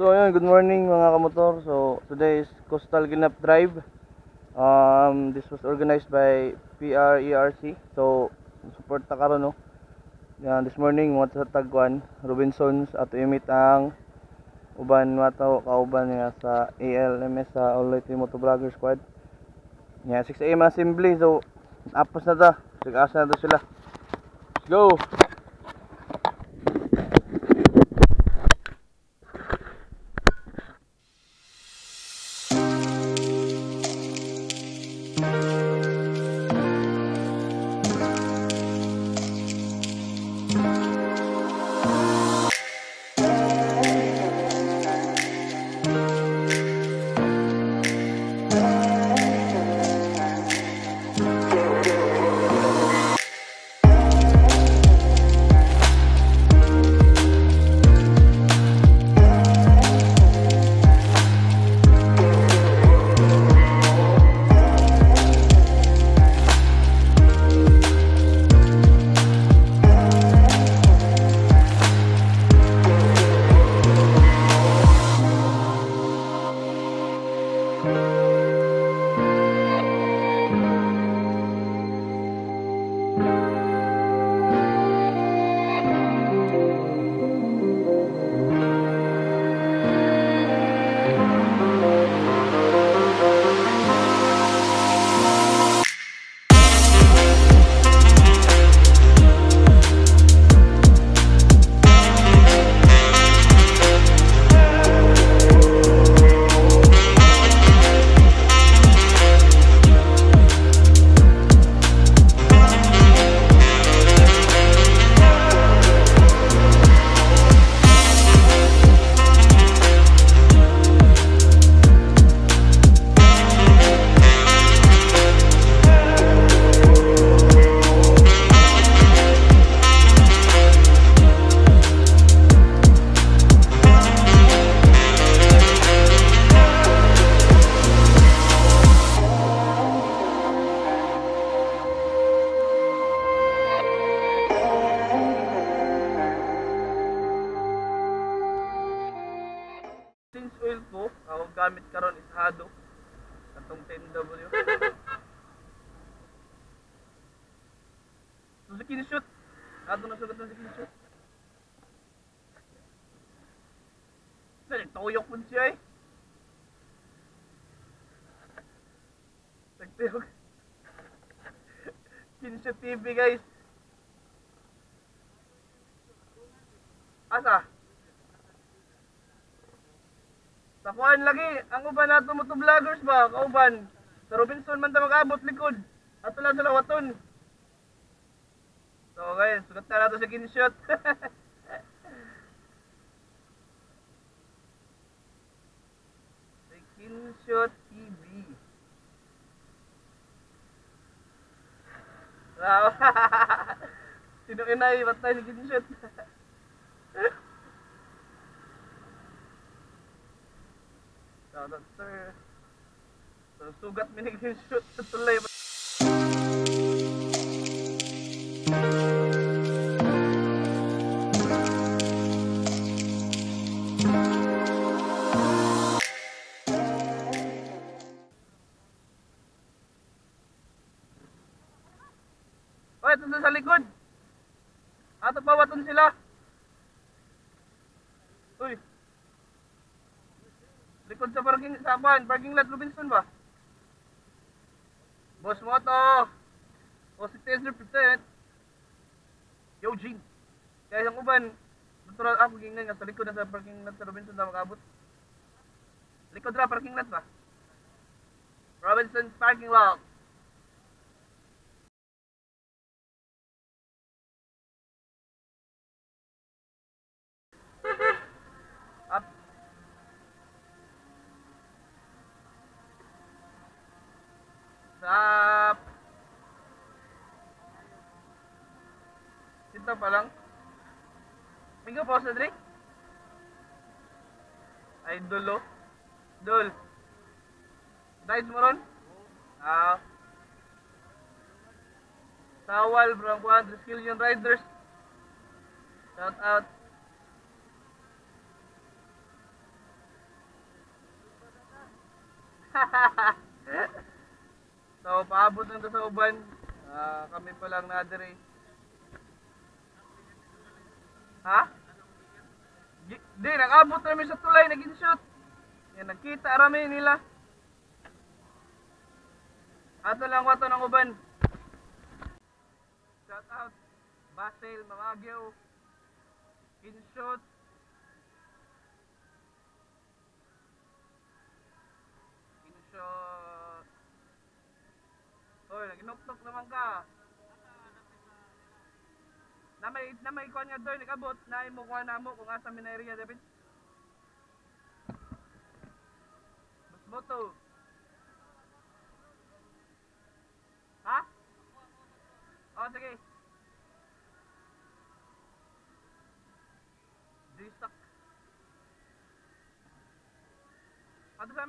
So ayun, good morning mga kamotor. So today is Coastal Ginap Drive. Um, this was organized by PRERC. So support ta karon no. Yan, this morning mo sa Tagwan, Robinsons at imit ang uban mataw kauban nga sa ALMS sa All Moto Vlogger Squad. Yan, 6 AM assembly. So apos na ta. Sig-asa na to sila. Let's go. Suzuki ni shoot. Hado na sugat ng Suzuki ni shoot. Dali, tuyok po siya eh. Nagtuyok. Kinshoot TV guys. Asa? Sa kuan lagi, ang uban nato mo to vloggers ba, kauban. Sa Robinson man ta mag-abot likod. Ato lang sa lawaton. So guys, sugat na nato sa kinshot. sa kinshot TV. Wow. Sino inay, ba't tayo sa kinshot? Shout out sir. So, sugat minig yung shoot sa tulay. Oy, ito sa likod. Ato pawaton sila. Uy. Likod sa parking sa pan, parking lot Robinson ba? Boss mo to. O si Taser Present. Eugene. Kaya isang uban, natural ako gingan nga sa likod na sa parking lot sa Robinson na makabot. Likod ra parking lot ba? Robinson's parking lot. Dito pa lang. Tingnan po sa drink. Ay, dulo. Dul. Dice mo ron? Ah. Sawal, from 100 Skillion Riders. Shout out. so, paabot lang sa uban. Ah, kami pa lang nadire. Ha? Di, nag-abot kami sa tulay, naging shoot. Yan, nagkita rami nila. Ato lang wato ng uban. Shout out. Basil, Mamagyo. Kinshot. Kinshot. Hoy, naginuktok naman ka. Na may na may kuan nga doy nagabot na imo kuan namo kung asa mineriya David. Mas moto. Ha? Oh, sige. Distak. Ano sa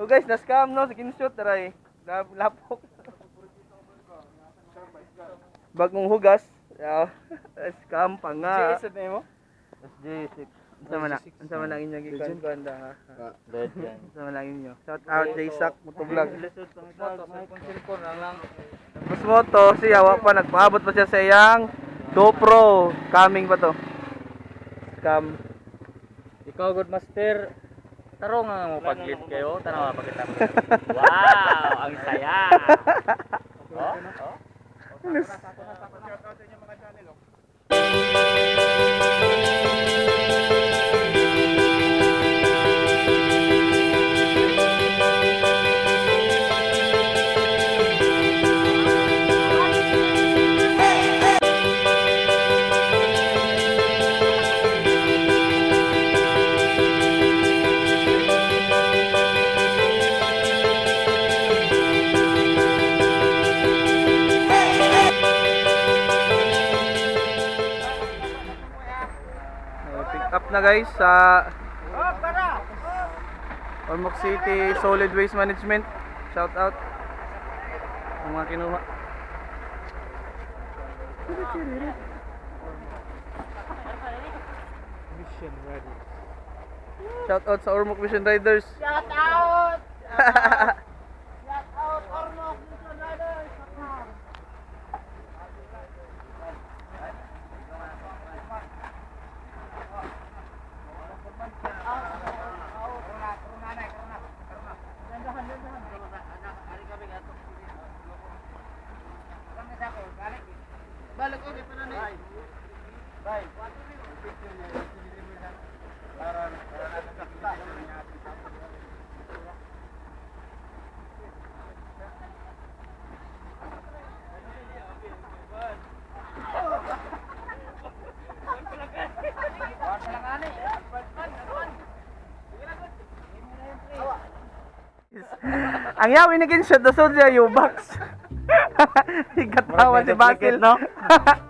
So guys, na-scam no, sa kinshot taray. Lapok. Bagong hugas. Yeah. scam pa nga. Sa mo? SJ6. Unsa man na? Unsa man ang inyong gikan banda ha? Legend. Unsa man ang inyo? Shout out Motovlog. cellphone lang lang. Mas moto siya wa pa nagpaabot pa siya sa iyang GoPro. Coming pa to. Scam. Ikaw good master. Taro nga mo pag-lead kayo, tanaw pakita mo. wow, ang saya. Oh, oh. Na guys sa Ormoc City Solid Waste Management. Shout out. Ang mga kinuha. Mission ready. Shout out sa Ormoc Vision Riders. Shout out! Shout out Ormoc Mission Riders! Balik ko dito na ni. Bye. Ang yawi ni Kinshot na siya yung box. Higatawa si Basil. no?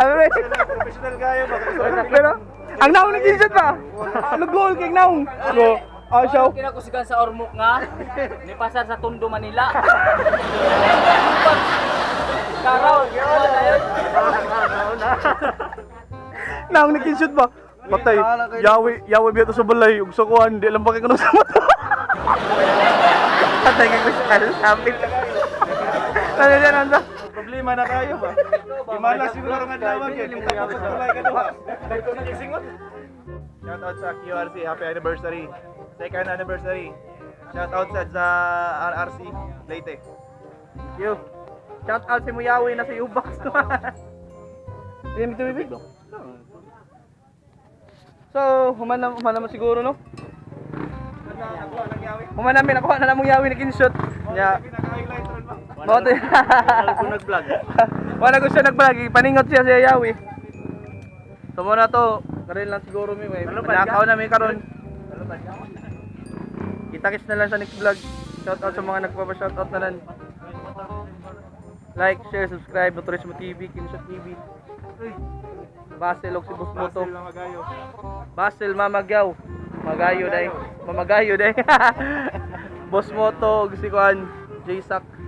Ano rin? Professional kayo ba? Pero, ang naong ni Kinshot pa. Ano goal kay naong? Go. Ah, siya. Ang kinakusigan sa Ormoc nga, ni pasar sa Tondo, Manila. Karaw, wala yun. Naong ni Kinshot ba? Patay. Yawi, yawi biya to sa balay. Ug sa kuhan, di lang bakit ko sa mata. Patay kay Crystal. Sapit. Ano yan, ano? Problema na kayo ba? Gimana siguro nga tawag yun. Yung tapos sa balay ka. Dahil ko nagisingot. Shout out sa QRC. Happy anniversary. Second anniversary. Shout out sa, sa RRC. Leyte. Yo. Shout out si Muyawi na sa Ubox. Hindi mo tumibig do. So, human na, human naman siguro no? Human namin, nakuha na namang yawi na kinshot. Yeah. Ba? Bakit? ko nag-vlog. Wala ko siya nag-vlog, paningot siya sa yawi. So muna to, karin lang siguro mi may nakaw na mi karon. Kita-kits na lang sa next vlog. Shout out sa mga nagpapa-shoutout na nan. Like, share, subscribe, Motorismo TV, Kinshot TV. Basel, og si Boss Moto. Basel, Mamagyaw. Magayo day. Mamagayo day. Boss Moto, og si Kuan, J-Sack.